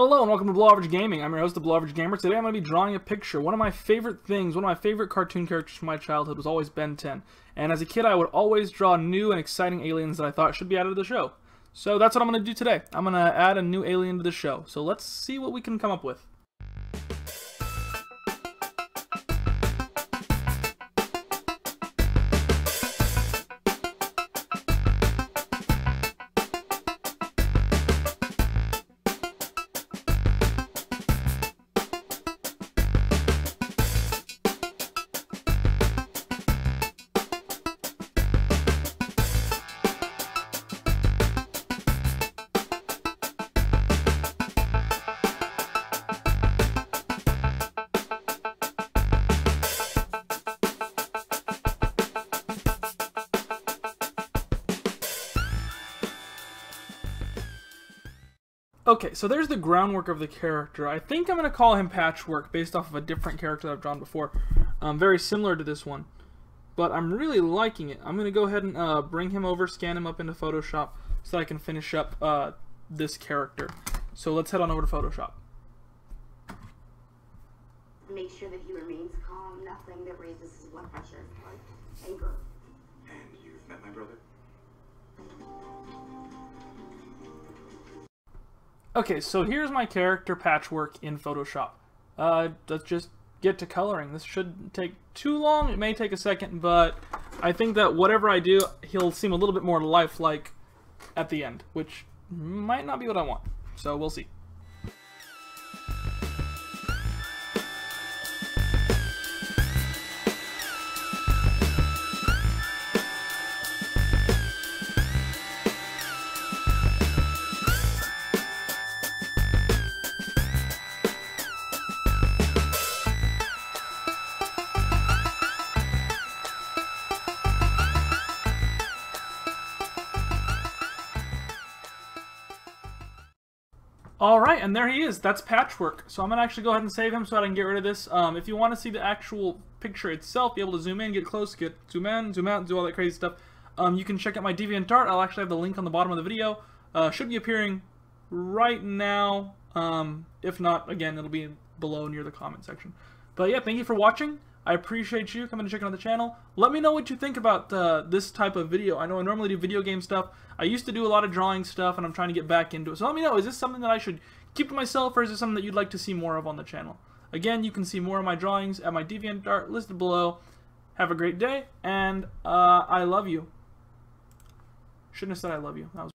Hello and welcome to Below Average Gaming. I'm your host, the Below Average Gamer. Today I'm going to be drawing a picture. One of my favorite things, one of my favorite cartoon characters from my childhood was always Ben 10. And as a kid, I would always draw new and exciting aliens that I thought should be added to the show. So that's what I'm going to do today. I'm going to add a new alien to the show. So let's see what we can come up with. Okay, so there's the groundwork of the character. I think I'm going to call him Patchwork based off of a different character that I've drawn before. Um, very similar to this one. But I'm really liking it. I'm going to go ahead and uh, bring him over, scan him up into Photoshop so that I can finish up uh, this character. So let's head on over to Photoshop. Make sure that he remains calm, nothing that raises his blood pressure, like anger. Okay, so here's my character patchwork in Photoshop. Uh, let's just get to coloring. This shouldn't take too long. It may take a second, but I think that whatever I do, he'll seem a little bit more lifelike at the end, which might not be what I want. So we'll see. All right, and there he is. That's Patchwork. So I'm going to actually go ahead and save him so I can get rid of this. Um, if you want to see the actual picture itself, be able to zoom in, get close, get zoom in, zoom out, do all that crazy stuff, um, you can check out my DeviantArt. I'll actually have the link on the bottom of the video. Uh, should be appearing right now. Um, if not, again, it'll be below near the comment section. But yeah, thank you for watching. I appreciate you coming to check out the channel. Let me know what you think about uh, this type of video. I know I normally do video game stuff. I used to do a lot of drawing stuff, and I'm trying to get back into it. So let me know, is this something that I should keep to myself, or is this something that you'd like to see more of on the channel? Again, you can see more of my drawings at my DeviantArt listed below. Have a great day, and uh, I love you. Shouldn't have said I love you. That was